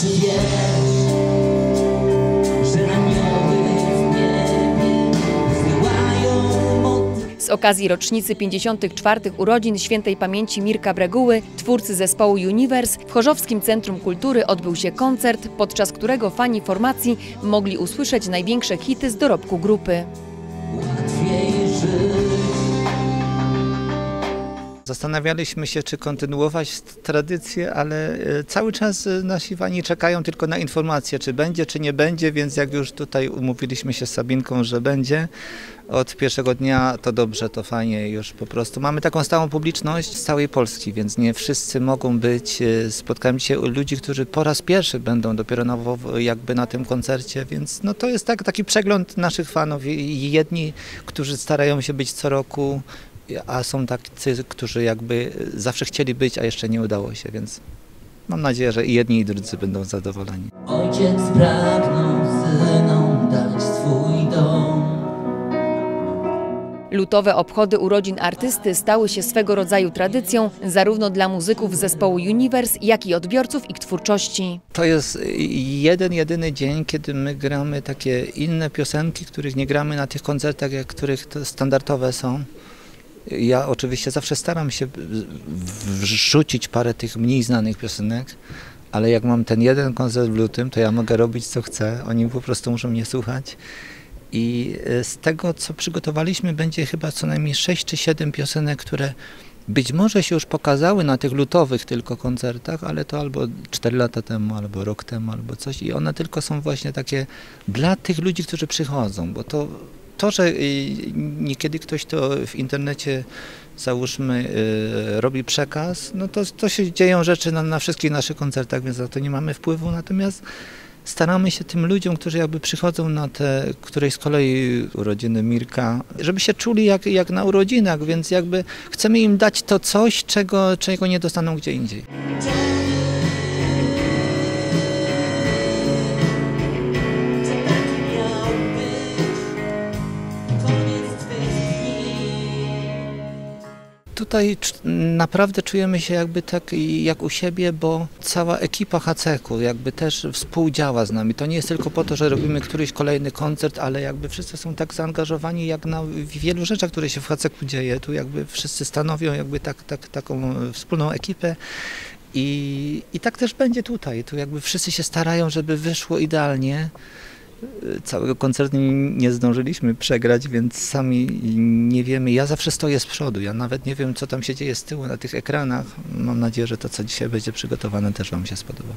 Czy wiesz, że anioły w niebie wysyłają Z okazji rocznicy 54. urodzin świętej pamięci Mirka Breguły, twórcy zespołu Universe, w Chorzowskim Centrum Kultury odbył się koncert, podczas którego fani formacji mogli usłyszeć największe hity z dorobku grupy. łatwiej żyć. Zastanawialiśmy się, czy kontynuować tradycję, ale e, cały czas e, nasi fani czekają tylko na informację, czy będzie, czy nie będzie, więc jak już tutaj umówiliśmy się z Sabinką, że będzie od pierwszego dnia, to dobrze, to fajnie już po prostu. Mamy taką stałą publiczność z całej Polski, więc nie wszyscy mogą być. e, Spotkałem się ludzi, którzy po raz pierwszy będą dopiero nowo jakby na tym koncercie, więc no to jest tak, taki przegląd naszych fanów. I Jedni, którzy starają się być co roku, a są tacy, którzy jakby zawsze chcieli być, a jeszcze nie udało się, więc mam nadzieję, że i jedni i drudzy będą zadowoleni. Ojciec pragnął synom dać swój dom. Lutowe obchody urodzin artysty stały się swego rodzaju tradycją zarówno dla muzyków zespołu Universe, jak i odbiorców ich twórczości. To jest jeden, jedyny dzień, kiedy my gramy takie inne piosenki, których nie gramy na tych koncertach, jak których to standardowe są. Ja oczywiście zawsze staram się wrzucić parę tych mniej znanych piosenek, ale jak mam ten jeden koncert w lutym, to ja mogę robić co chcę, oni po prostu muszą mnie słuchać. I e, z tego, co przygotowaliśmy, będzie chyba co najmniej 6 czy 7 piosenek, które być może się już pokazały na tych lutowych tylko koncertach, ale to albo 4 lata temu, albo rok temu, albo coś. I one tylko są właśnie takie dla tych ludzi, którzy przychodzą, bo to, to że y, niekiedy ktoś to w internecie załóżmy y, robi przekaz, no to, to się dzieją rzeczy na, na wszystkich naszych koncertach, więc na to nie mamy wpływu, natomiast staramy się tym ludziom, którzy jakby przychodzą na te, której z kolei urodziny Mirka, żeby się czuli jak, jak na urodzinach, więc jakby chcemy im dać to coś, czego, czego nie dostaną gdzie indziej. Tutaj naprawdę czujemy się jakby tak jak u siebie, bo cała ekipa HCK-u jakby też współdziała z nami. To nie jest tylko po to, że robimy któryś kolejny koncert, ale jakby wszyscy są tak zaangażowani jak na wielu rzeczach, które się w HCK-u dzieje. Tu jakby wszyscy stanowią jakby tak, tak, taką wspólną ekipę. I, I tak też będzie tutaj. Tu jakby wszyscy się starają, żeby wyszło idealnie. Całego koncertu nie zdążyliśmy przegrać, więc sami nie wiemy. Ja zawsze stoję z przodu. Ja nawet nie wiem, co tam się dzieje z tyłu na tych ekranach. Mam nadzieję, że to, co dzisiaj będzie przygotowane, też Wam się spodoba.